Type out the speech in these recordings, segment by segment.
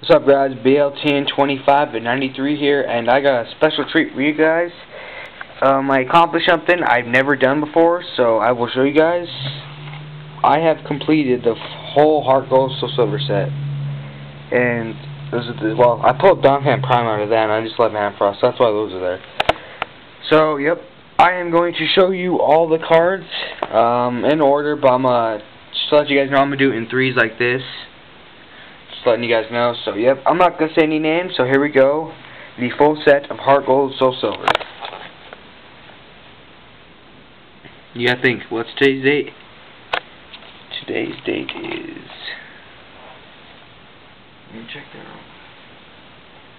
What's up guys, BLTN25 at 93 here, and I got a special treat for you guys. Um, I accomplished something I've never done before, so I will show you guys. I have completed the whole Heart Gold Soul Silver set. And, those are the, well, I pulled Donphan Prime out of that, and I just left Ampharos, that's why those are there. So, yep, I am going to show you all the cards, um, in order, but I'm, uh, just to let you guys know, I'm going to do it in threes like this. Letting you guys know. So, yep, I'm not going to say any names, so here we go. The full set of Heart Gold Soul Silver. You gotta think, what's today's date? Today's date is... Let me check that out.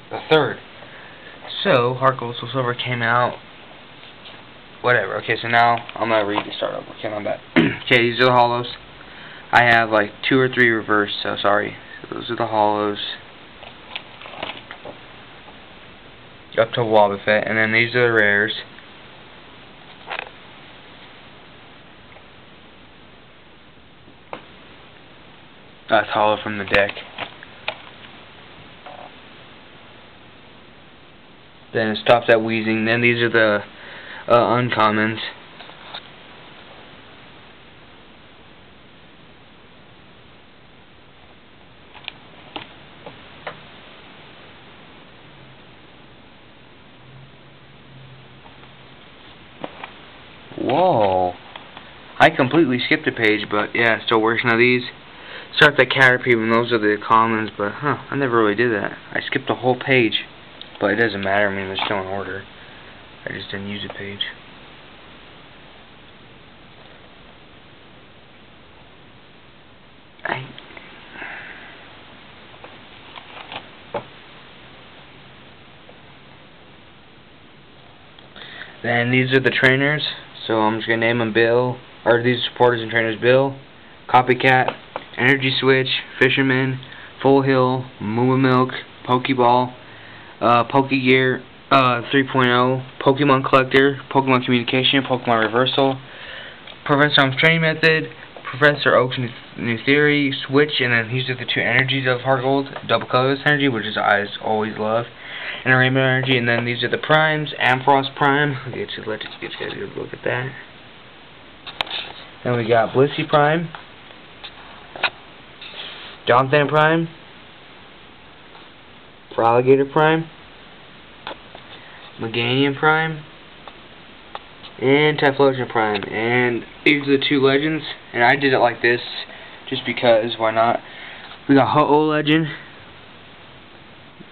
The third. So, Heart Gold Soul Silver came out whatever. Okay, so now I'm gonna read the start over. Okay, my bad. okay, these are the holos. I have like two or three reverse, so sorry. Those are the holos. Up to Wobbuffet, and then these are the rares. That's holo from the deck. Then it stops at Weezing. Then these are the uh, uncommons. Whoa. I completely skipped a page, but yeah, still working on these. Start the Caterpie, and those are the commons, but huh, I never really did that. I skipped a whole page, but it doesn't matter, I mean, they're still in order. I just didn't use a page. I Then these are the trainers. So I'm just gonna name them Bill, or these supporters and trainers: Bill, Copycat, Energy Switch, Fisherman, Full Heal, Moo Milk, Pokeball, uh, Pokegear, uh, 3.0, Pokemon Collector, Pokemon Communication, Pokemon Reversal, Professor Oak's Training Method, Professor Oak's New, Theory, Switch, and then these are the two energies of Heart Gold, Double Colorless Energy, which is I always love, and Rainbow Energy, and then these are the Primes, Ampharos Prime, I'll get you, guys a good look at that. Then we got Blissey Prime, Donphan Prime, Feraligatr Prime, Meganium Prime, and Typhlosion Prime. And these are the two legends. And I did it like this just because, why not? We got Ho-Oh Legend.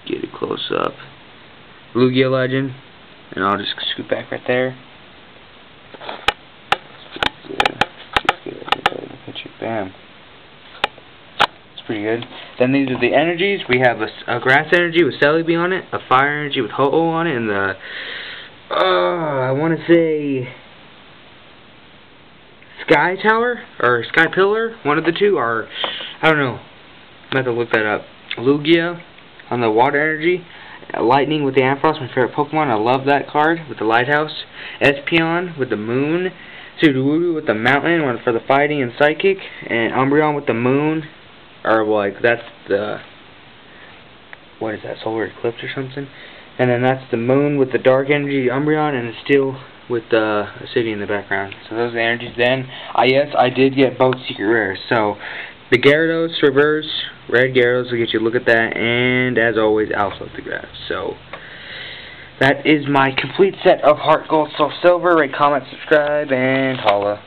Get it close up. Lugia Legend. And I'll just scoot back right there. Bam It's pretty good. Then these are the energies. We have a, a grass energy with Celebi on it, a fire energy with Ho-Oh on it, and the, uh, I want to say, Sky Tower, or Sky Pillar, one of the two, or, I don't know, I'm to look that up. Lugia on the water energy, uh, Lightning with the Ampharos, my favorite Pokemon, I love that card, with the Lighthouse, Espeon with the Moon, Sudowoodo with the Mountain, one for the Fighting and Psychic, and Umbreon with the Moon, or like that's the what is that solar eclipse or something? And then that's the moon with the dark energy Umbreon and it's still with uh, the city in the background so those are the energies then I yes I did get both secret rares so the Gyarados reverse red Gyarados will get you a look at that and as always Alph Lithograph. so that is my complete set of Heart Gold Soul Silver. Rate, comment, subscribe, and holla.